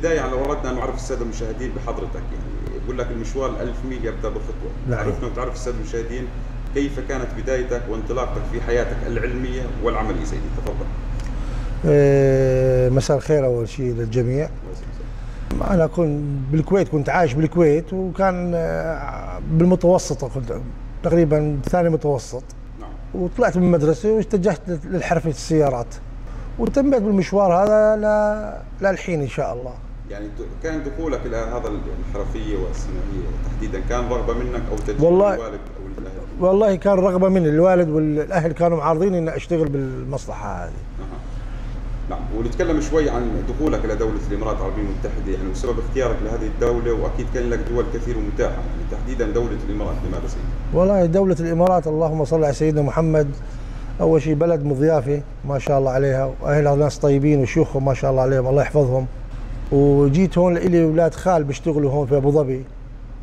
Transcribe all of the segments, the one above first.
بداية يعني لو أردنا أن نعرف السادة المشاهدين بحضرتك يعني يقول لك المشوار 1000 ميل يبدأ بخطوة. نعم. عرفنا وتعرف السادة المشاهدين كيف كانت بدايتك وانطلاقتك في حياتك العلمية والعملية. سيدي تفضل. آه، مساء الخير أول شيء للجميع. أنا كنت بالكويت كنت عايش بالكويت وكان آه، بالمتوسطة كنت تقريبا ثاني متوسط. نعم. وطلعت من المدرسة واتجهت للحرفة السيارات. وتميت بالمشوار هذا للحين إن شاء الله. يعني كان دخولك إلى هذا الحرفية والصناعية تحديدا كان رغبة منك أو تجربة والله- الوالد أو الأهل والله كان رغبة مني الوالد والأهل كانوا معارضين إني أشتغل بالمصلحة هذه أها. نعم ونتكلم شوي عن دخولك إلى دولة الإمارات العربية المتحدة يعني وسبب اختيارك لهذه الدولة وأكيد كان لك دول كثير متاحه يعني تحديدا دولة الإمارات لماذا سيدي؟ والله دولة الإمارات اللهم صل على سيدنا محمد أول شيء بلد مضيافة ما شاء الله عليها وأهلها ناس طيبين وشيوخهم ما شاء الله عليهم الله يحفظهم وجيت هون لي أولاد خال بيشتغلوا هون في أبو ظبي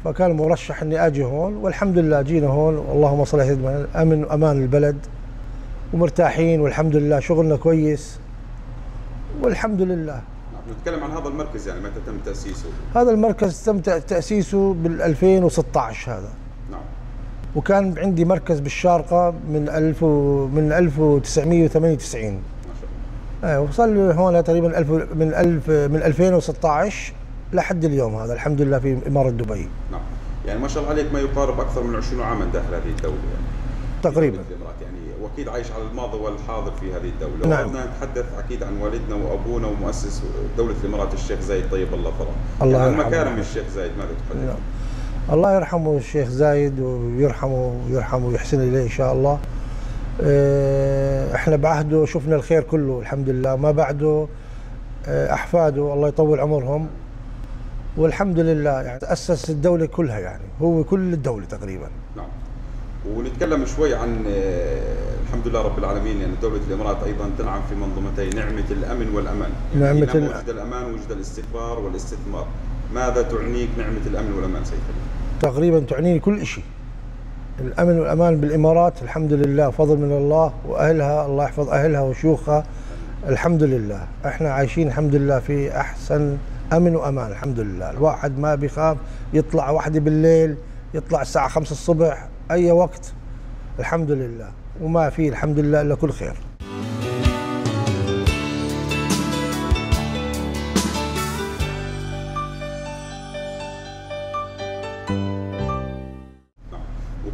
فكان مرشح إني أجي هون والحمد لله جينا هون. اللهم صل على سيدنا محمد أمن وأمان البلد ومرتاحين والحمد لله شغلنا كويس والحمد لله. نتكلم عن هذا المركز يعني متى تم تأسيسه؟ هذا المركز تم تأسيسه بال 2016 هذا. نعم. وكان عندي مركز بالشارقة من 1000 و- من 1998 ما شاء الله إيه وصل لي هون تقريبا 1000 من 1000 من 2016 لحد اليوم هذا الحمد لله في إمارة دبي نعم يعني ما شاء الله عليك ما يقارب أكثر من 20 عاما داخل هذه الدولة يعني تقريبا الامارات يعني وأكيد عايش على الماضي والحاضر في هذه الدولة نعم. وأردنا نتحدث أكيد عن والدنا وأبونا ومؤسس دولة الإمارات الشيخ زايد طيب الله ثراه الله يعني عن يرحمه. مكارم الشيخ زايد ماذا تحدث؟ نعم. الله يرحمه الشيخ زايد ويرحمه ويرحمه ويحسن إليه إن شاء الله إحنا بعهده شفنا الخير كله الحمد لله. ما بعده إيه، أحفاده الله يطول عمرهم. والحمد لله يعني تأسس الدولة كلها يعني هو كل الدولة تقريبا. نعم. ونتكلم شوي عن آه، الحمد لله رب العالمين يعني دولة الإمارات أيضا تنعم في منظومتين نعمة الأمن والأمان. نعمة حينما ال- وجد الأمان وجد الاستقرار والاستثمار. ماذا تعنيك نعمة الأمن والأمان سيد؟ تقريبا تعنيني كل شيء الأمن والأمان بالإمارات الحمد لله فضل من الله وأهلها الله يحفظ أهلها وشيوخها الحمد لله. إحنا عايشين الحمد لله في أحسن أمن وأمان الحمد لله. الواحد ما بيخاف يطلع واحدة بالليل يطلع الساعة خمسة الصبح أي وقت الحمد لله. وما في الحمد لله إلا كل خير.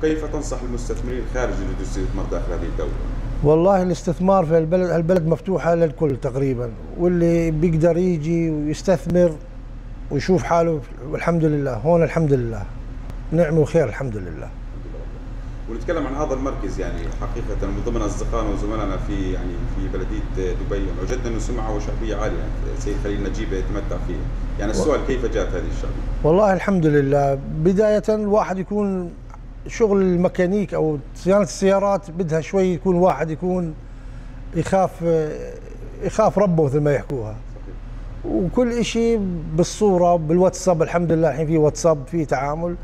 وكيف تنصح المستثمرين خارج الاستثمار داخل هذه الدولة؟ والله الاستثمار في البلد البلد مفتوحة للكل تقريبا واللي بيقدر يجي ويستثمر ويشوف حاله والحمد لله هون الحمد لله نعمة وخير الحمد لله. ونتكلم عن هذا المركز يعني حقيقة من ضمن أصدقائنا وزملائنا في يعني في بلدية دبي يعني وجدنا أنه سمعة وشعبية عالية يعني سيد خليل نجيب يتمتع فيها يعني السؤال كيف جاءت هذه الشعبية؟ والله الحمد لله بداية الواحد يكون شغل الميكانيك أو صيانة السيارات بدها شوي يكون واحد يكون يخاف يخاف ربه مثل ما يحكوها. وكل شيء بالصورة بالواتساب الحمد لله الحين في واتساب في تعامل.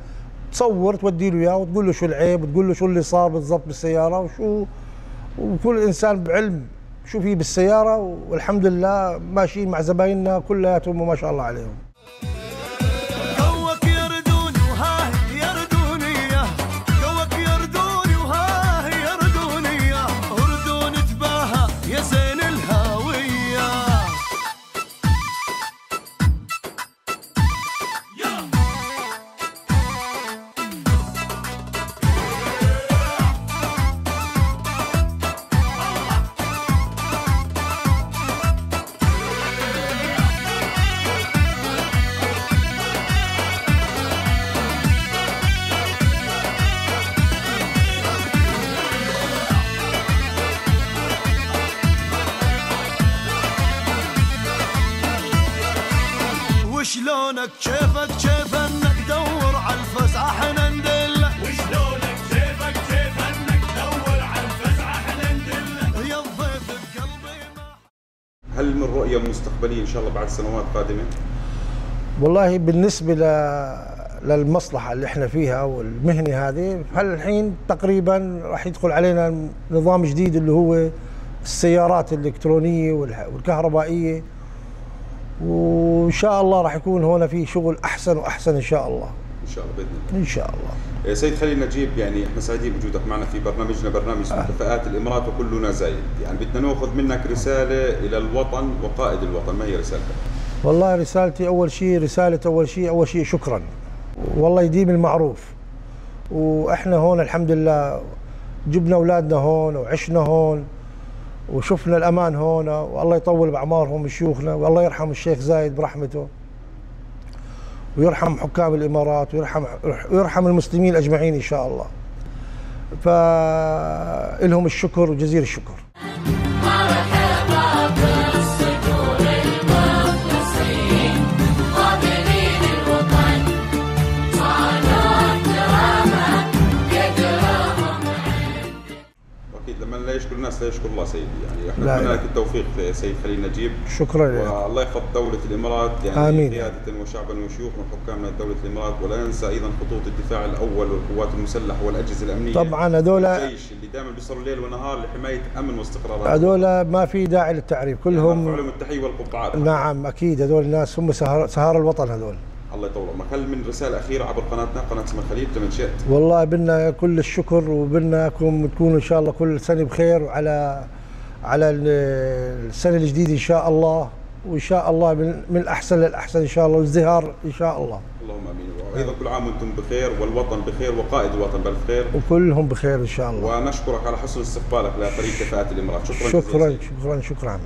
تصور تودي له إياه وتقول له شو العيب وتقول له شو اللي صار بالضبط بالسيارة وشو وكل إنسان بعلم شو في بالسيارة والحمد لله ماشيين مع زبايننا كلياتهم وما شاء الله عليهم. وشلونك كيفك كيف انك دور على الفزعه إحنا ندلة. وشلونك كيفك كيف انك تدور على الفزعه إحنا ندلة. يا الضيف بقلبي ما هل من رؤية مستقبلية إن شاء الله بعد سنوات قادمة؟ والله بالنسبة ل للمصلحة اللي إحنا فيها والمهنة هذه هل الحين تقريبا راح يدخل علينا نظام جديد اللي هو السيارات الإلكترونية والكهربائية. وإن شاء الله راح يكون هنا في شغل أحسن وأحسن إن شاء الله. إن شاء الله بإذن الله. إن شاء الله. إيه، سيد خليل نجيب يعني إحنا سعيدين بوجودك معنا في برنامجنا برنامج اسمه كفاءات الإمارات وكلنا زايد يعني بدنا نأخذ منك رسالة إلى الوطن وقائد الوطن. ما هي رسالتك؟ والله رسالتي أول شيء رسالة أول شيء أول شيء شكرا. والله يديم المعروف. وإحنا هون الحمد لله جبنا أولادنا هون وعشنا هون. وشفنا الأمان هون والله يطول بأعمارهم شيوخنا والله يرحم الشيخ زايد برحمته ويرحم حكام الإمارات ويرحم ويرحم المسلمين اجمعين إن شاء الله. فإلهم الشكر وجزيل الشكر. يشكر الناس لا يشكر الله سيدي. يعني إحنا نتمنى. لك التوفيق سيد خليل نجيب. شكرا لك. والله يحفظ دولة الإمارات يعني آمين. قيادة وشعبا وشيوخا وحكامنا دولة الإمارات. ولا ننسى أيضا خطوط الدفاع الأول والقوات المسلحة والأجهزة الأمنية. طبعا هذول الجيش اللي دائما بيصلوا ليل ونهار لحماية أمن واستقرار هذول ما في داعي للتعريف. كلهم لهم التحية والقبعات. نعم أكيد هذول الناس هم سهر, سهار الوطن هذول. الله يطول عمرك. هل من رسالة أخيرة عبر قناتنا قناة اسمها خليل؟ لمن شئت والله بدنا كل الشكر وبدناكم تكونوا إن شاء الله كل سنة بخير على ال- السنة الجديدة إن شاء الله. وإن شاء الله من, من الاحسن للأحسن إن شاء الله وازدهار إن شاء الله. اللهم آمين. وأيضا كل عام وأنتم بخير والوطن بخير وقائد الوطن بألف خير. وكلهم بخير إن شاء الله. ونشكرك على حسن استقبالك لفريق كفاءات الإمارات. شكرا شكرا سيدي. شكرا شكرا.